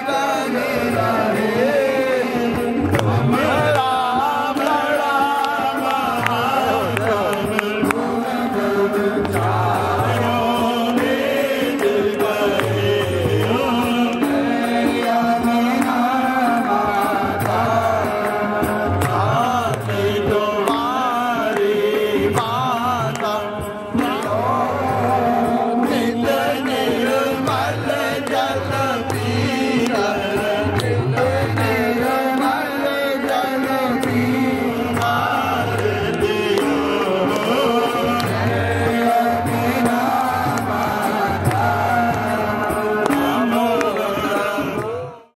Ibanez.